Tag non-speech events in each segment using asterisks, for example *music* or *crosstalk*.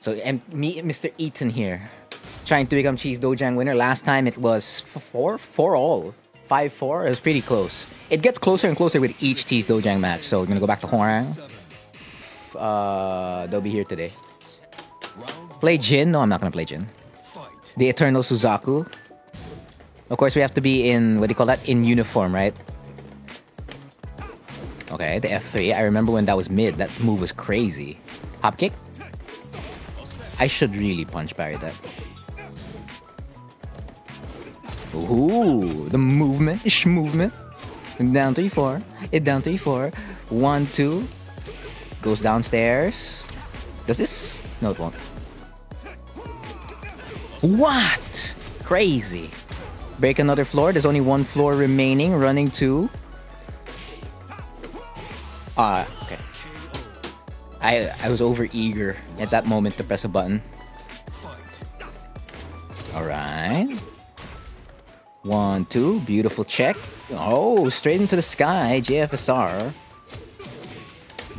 So and me, Mr. Etan here, trying to become Cheese Dojang winner. Last time it was four, four all, five four. It was pretty close. It gets closer and closer with each Cheese Dojang match. So we're gonna go back to Hwoarang. Uh, they'll be here today. Play Jin? No, I'm not gonna play Jin. The Eternal Suzaku. Of course, we have to be in what do you call that? In uniform, right? Okay, the F3. I remember when that was mid. That move was crazy. Hop kick. I should really punch parry that. Ooh, the movement, ish movement. Down 3 4. It down 3 4. 1 2. Goes downstairs. Does this? No, it won't. What? Crazy. Break another floor. There's only one floor remaining. Running two. Ah, uh. I I was over eager at that moment to press a button. Alright. One, two, beautiful check. Oh, straight into the sky, JFSR.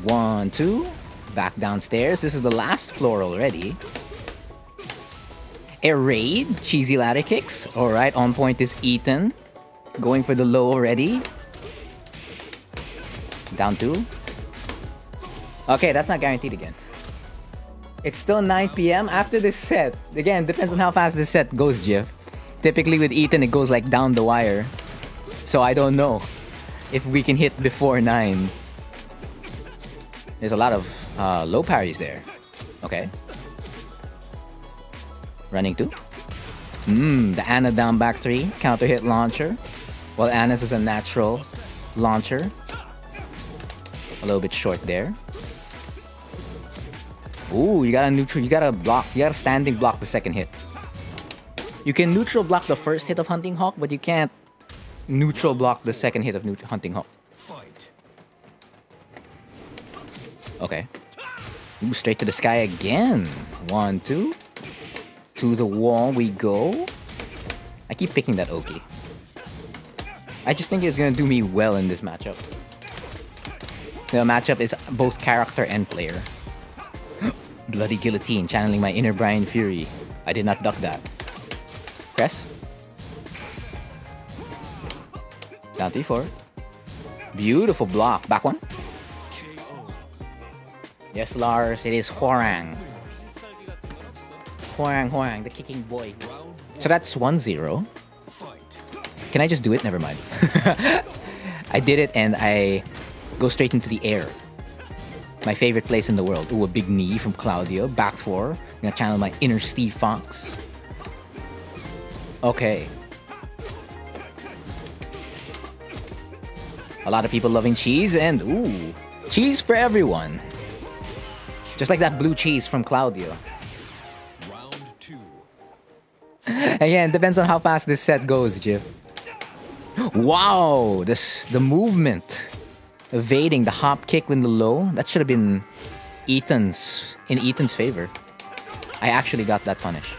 One, two, back downstairs. This is the last floor already. A raid, cheesy ladder kicks. Alright, on point is Etan. Going for the low already. Down two. Okay, that's not guaranteed again. It's still 9 p.m. after this set. Again, depends on how fast this set goes, Jeff. Typically with Etan, it goes like down the wire. So I don't know if we can hit before 9. There's a lot of uh, low parries there. Okay. Running two. Mmm, the Anna down back three. Counter hit launcher. Well, Anna's is a natural launcher. A little bit short there. Ooh, you got a neutral, you got a block, you got a standing block the second hit. You can neutral block the first hit of Hunting Hawk, but you can't neutral block the second hit of Hunting Hawk. Fight. Okay. Ooh, straight to the sky again. One, two. To the wall we go. I keep picking that Oki. I just think it's gonna do me well in this matchup. The matchup is both character and player. Bloody guillotine, channeling my inner Bryan Fury. I did not duck that. Press. Down 3-4. Beautiful block. Back one. Yes, Lars, it is Hwoarang. Hwoarang, Hwoarang, the kicking boy. So that's 1-0. Can I just do it? Never mind. *laughs* I did it and I go straight into the air. My favorite place in the world. Ooh, a big knee from Claudio. Back four. I'm gonna channel my inner Steve Fox. Okay. A lot of people loving cheese and ooh, cheese for everyone. Just like that blue cheese from Claudio. Round two. Again, depends on how fast this set goes, Jif. Wow, this the movement evading the hop kick in the low. That should have been Etan's in Etan's favor. I actually got that punish.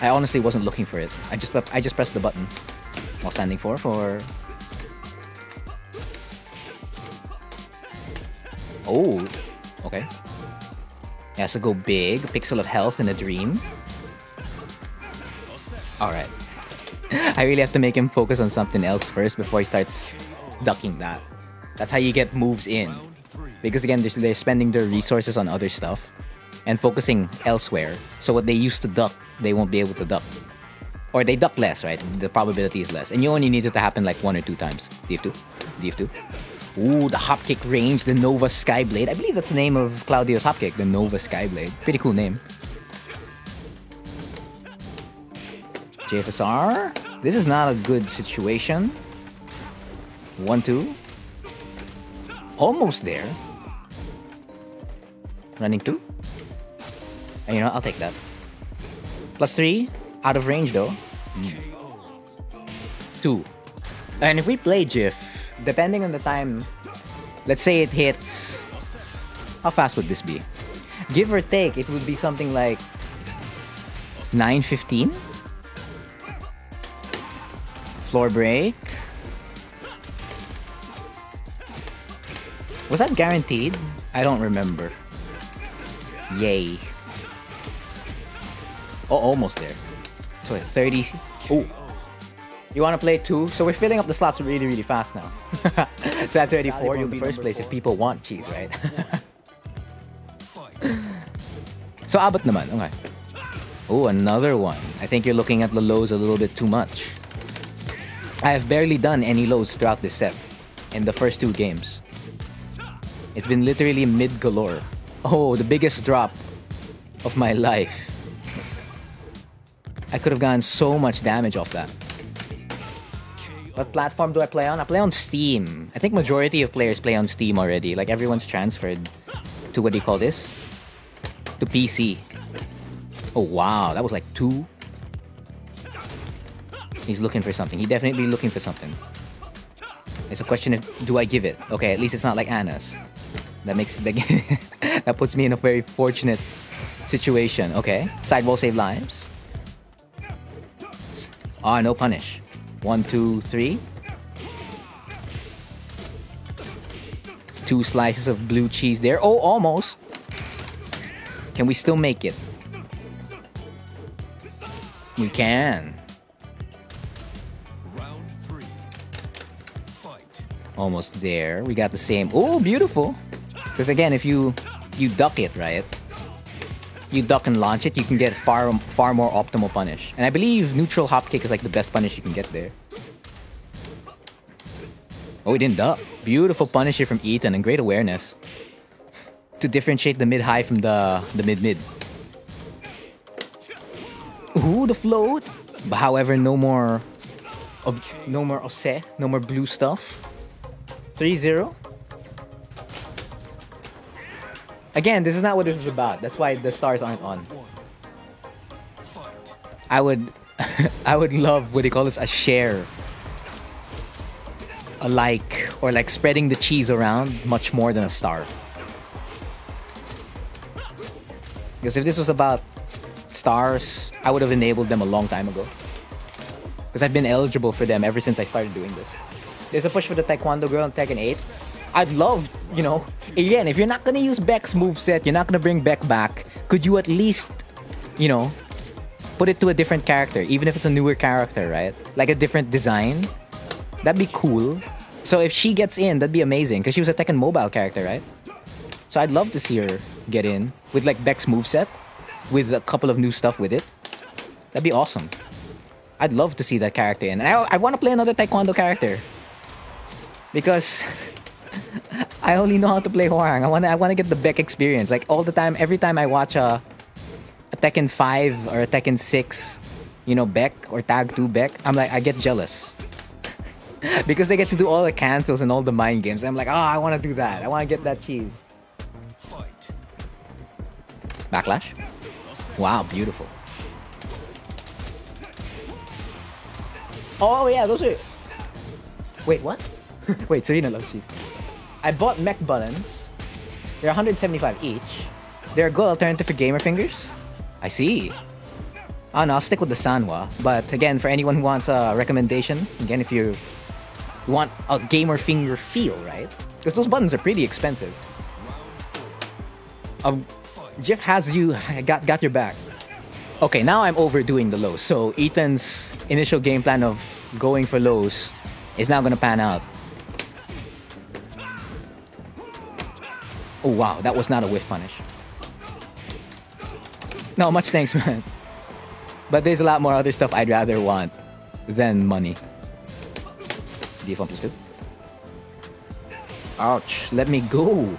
I honestly wasn't looking for it. I just I just pressed the button while standing for for. Oh, okay. Has to go big. Pixel of health in a dream. All right. *laughs* I really have to make him focus on something else first before he starts ducking that. That's how you get moves in. Because again, they're spending their resources on other stuff and focusing elsewhere. So what they used to duck, they won't be able to duck. Or they duck less, right? The probability is less. And you only need it to happen like one or two times. DF2? DF2? Ooh, the hopkick range, the Nova Skyblade. I believe that's the name of Claudio's hopkick, the Nova Skyblade. Pretty cool name. JFSR. This is not a good situation. 1-2. Almost there. Running 2. And you know, I'll take that. Plus 3. Out of range though. Mm. 2. And if we play Jif, depending on the time, let's say it hits... How fast would this be? Give or take, it would be something like 9.15? Floor break. Was that guaranteed? I don't remember. Yay. Oh, almost there. So it's 30. Oh. You want to play two? So we're filling up the slots really, really fast now. *laughs* so that's 34 in the first place if people want cheese, right? *laughs* so abot naman. Okay. Oh, another one. I think you're looking at the lows a little bit too much. I have barely done any lows throughout this set in the first two games. It's been literally mid galore. Oh, the biggest drop of my life. I could have gotten so much damage off that. What platform do I play on? I play on Steam. I think majority of players play on Steam already. Like everyone's transferred to what do you call this? To PC. Oh wow, that was like two. He's looking for something. He definitely looking for something. It's a question of do I give it? Okay, at least it's not like Ana's. That makes that, *laughs* that puts me in a very fortunate situation. Okay, sidewall save lives. Ah, no punish. One, two, three. Two slices of blue cheese there. Oh, almost. Can we still make it? We can. Almost there. We got the same. Oh, beautiful. Because again, if you you duck it, right? You duck and launch it, you can get far far more optimal punish. And I believe neutral hop kick is like the best punish you can get there. Oh, he didn't duck. Beautiful punish here from Etan and great awareness. To differentiate the mid-high from the, the mid-mid. Ooh, the float! But however, no more... No more Ose, no more blue stuff. 3-0. Again, this is not what this is about. That's why the stars aren't on. I would *laughs* I would love what they call this a share. A like or like spreading the cheese around much more than a star. Because if this was about stars, I would have enabled them a long time ago. Because I've been eligible for them ever since I started doing this. There's a push for the Taekwondo girl in Tekken 8. I'd love, you know, again, if you're not gonna use Baek's moveset, you're not gonna bring Baek back, could you at least, you know, put it to a different character, even if it's a newer character, right? Like a different design? That'd be cool. So if she gets in, that'd be amazing, because she was a Tekken mobile character, right? So I'd love to see her get in with like Baek's moveset, with a couple of new stuff with it. That'd be awesome. I'd love to see that character in. And I, I want to play another Taekwondo character. Because I only know how to play Hwoarang. I want I want to get the Baek experience. Like all the time, every time I watch a, a Tekken 5 or a Tekken 6, you know, Baek or Tag 2 Baek, I'm like, I get jealous. *laughs* because they get to do all the cancels and all the mind games. I'm like, oh, I want to do that. I want to get that cheese. Backlash. Wow, beautiful. Oh yeah, those are. Wait, what? *laughs* Wait, Serena loves cheese. I bought mech buttons. They're 175 each. They're a good alternative for gamer fingers. I see. Oh no, I'll stick with the Sanwa. But again, for anyone who wants a recommendation, again, if you want a gamer finger feel, right? Because those buttons are pretty expensive. Um, Jeff has you *laughs* got got your back. Okay, now I'm overdoing the lows. So Etan's initial game plan of going for lows is now gonna pan out. Oh wow, that was not a whiff punish. No, much thanks, *laughs* man. But there's a lot more other stuff I'd rather want than money. DF1 plus 2. Ouch, let me go.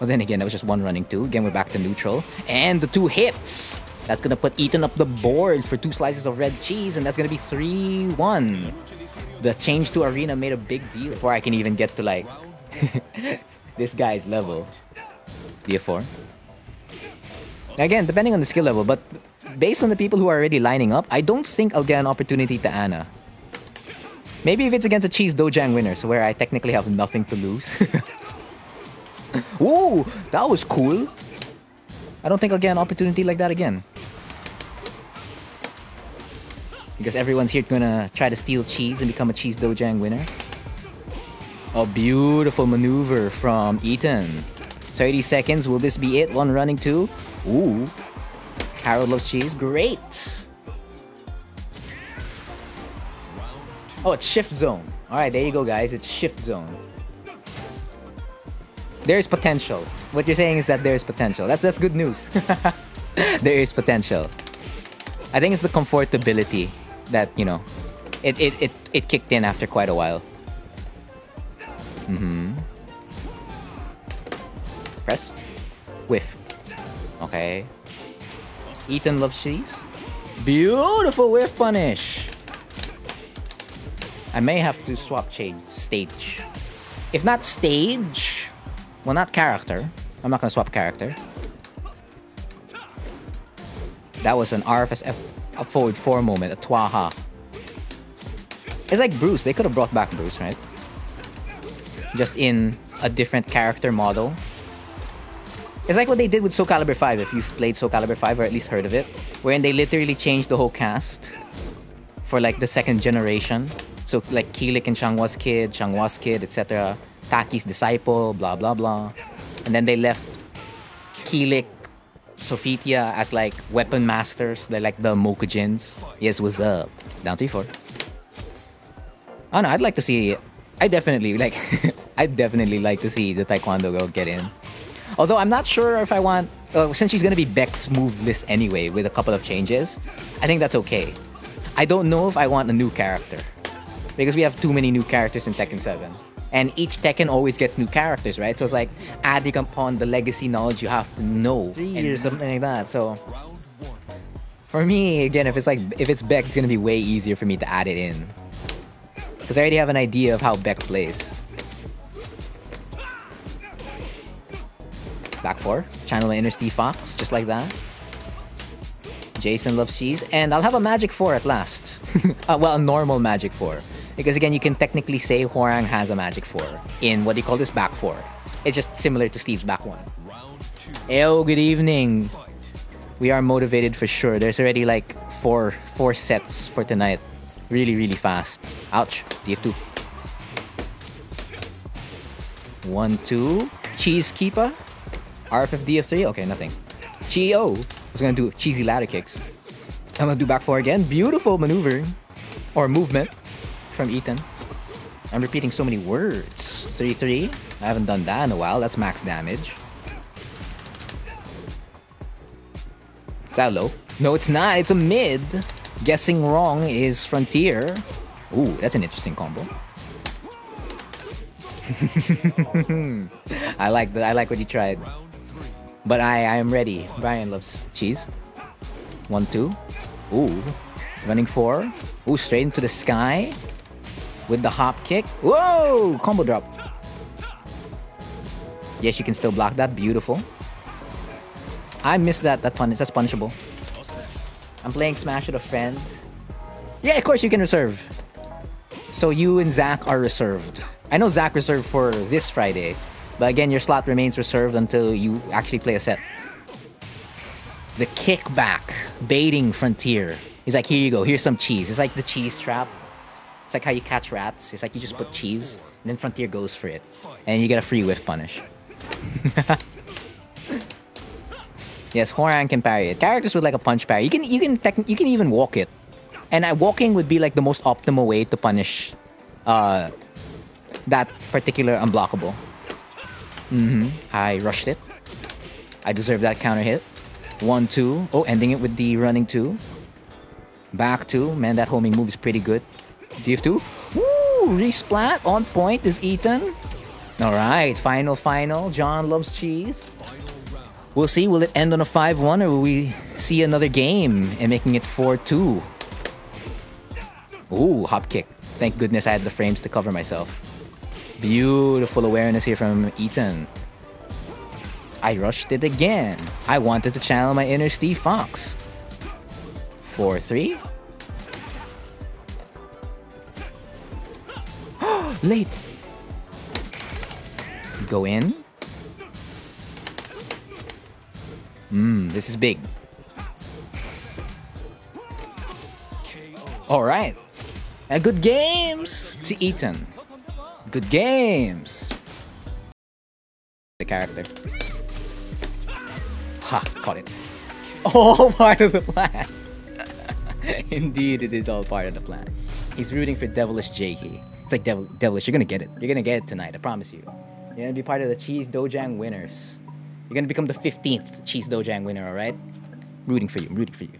Well, then again, that was just one running two. Again, we're back to neutral. And the two hits. That's gonna put Etan up the board for two slices of red cheese, and that's gonna be 3-1. The change to arena made a big deal before I can even get to like *laughs* this guy's level. DF4. Again, depending on the skill level, but based on the people who are already lining up, I don't think I'll get an opportunity to Ana. Maybe if it's against a Cheese Dojang winner, so where I technically have nothing to lose. *laughs* Ooh, that was cool. I don't think I'll get an opportunity like that again. Because everyone's here gonna try to steal cheese and become a Cheese Dojang winner. A beautiful maneuver from Etan. 30 seconds, will this be it? One running two. Ooh. Harold loves cheese. Great. Oh, it's shift zone. Alright, there you go, guys. It's shift zone. There's potential. What you're saying is that there's potential. That's that's good news. *laughs* there is potential. I think it's the comfortability that, you know, it, it, it, it kicked in after quite a while. Mm-hmm. Press. Whiff. Okay. Etan loves cheese. Beautiful whiff punish. I may have to swap change stage. If not stage, well, not character. I'm not gonna swap character. That was an RFSF a forward 4 moment, a Twaha. It's like Bruce. They could have brought back Bruce, right? Just in a different character model. It's like what they did with Soul Calibur 5, if you've played Soul Calibur 5 or at least heard of it. Wherein they literally changed the whole cast for like the second generation. So like Kilik and Xianghua's kid, Xianghua's kid, etc. Taki's disciple, blah blah blah. And then they left Kilik, Sophitia as like weapon masters. They're like the Mokujins. Yes, what's up? Down 3-4. Oh no, I'd like to see I definitely like *laughs* I'd definitely like to see the Taekwondo girl get in. Although I'm not sure if I want uh, since she's gonna be Baek's move list anyway with a couple of changes, I think that's okay. I don't know if I want a new character. Because we have too many new characters in Tekken 7. And each Tekken always gets new characters, right? So it's like adding upon the legacy knowledge you have to know. Three or something like that. So for me, again, if it's like if it's Baek, it's gonna be way easier for me to add it in. Because I already have an idea of how Baek plays. Back four. Channel inner Steve Fox, just like that. Jason loves cheese. And I'll have a magic four at last. *laughs* uh, well, a normal magic four. Because again, you can technically say Hwoarang has a magic four in what do you call this back four. It's just similar to Steve's back one. Yo, good evening. We are motivated for sure. There's already like four four sets for tonight. Really, really fast. Ouch. DF2. One, two. Cheese keeper. RFF DF3. Okay, nothing. Chio. Was gonna do cheesy ladder kicks. I'm gonna do back four again. Beautiful maneuver. Or movement from Etan. I'm repeating so many words. 3-3. I haven't done that in a while. That's max damage. Is that low? No, it's not. It's a mid. Guessing wrong is Frontier. Ooh, that's an interesting combo. *laughs* I like that. I like what you tried. But I, I am ready. Brian loves cheese. One, two. Ooh. Running four. Ooh, straight into the sky. With the hop kick. Whoa! Combo drop. Yes, you can still block that. Beautiful. I missed that. That punish. That's punishable. I'm playing Smash with a friend. Yeah, of course you can reserve. So you and Zach are reserved. I know Zach reserved for this Friday. But again, your slot remains reserved until you actually play a set. The kickback. Baiting Frontier. He's like, here you go. Here's some cheese. It's like the cheese trap. It's like how you catch rats. It's like you just put cheese, and then Frontier goes for it. And you get a free whiff punish. *laughs* yes, Hwoarang can parry it. Characters with like a punch parry. You can you can you can even walk it. And uh, walking would be like the most optimal way to punish uh, that particular unblockable. Mm-hmm. I rushed it. I deserve that counter hit. One, two. Oh, ending it with the running two. Back two. Man, that homing move is pretty good. DF2. Woo! Resplat on point is Etan. Alright, final, final. John loves cheese. We'll see. Will it end on a 5-1 or will we see another game and making it 4-2? Ooh, hop kick. Thank goodness I had the frames to cover myself. Beautiful awareness here from Etan. I rushed it again. I wanted to channel my inner Steve Fox. 4-3. *gasps* Late. Go in. Mmm, this is big. Alright. Uh, good games to Etan. Good games. The character. Ha! Caught it. *laughs* All part of the plan. *laughs* Indeed, it is all part of the plan. He's rooting for Devilish Jakey. It's like Devil, Devilish, you're gonna get it. You're gonna get it tonight, I promise you. You're gonna be part of the Cheese Dojang winners. You're gonna become the 15th Cheese Dojang winner, alright? Rooting for you, I'm rooting for you.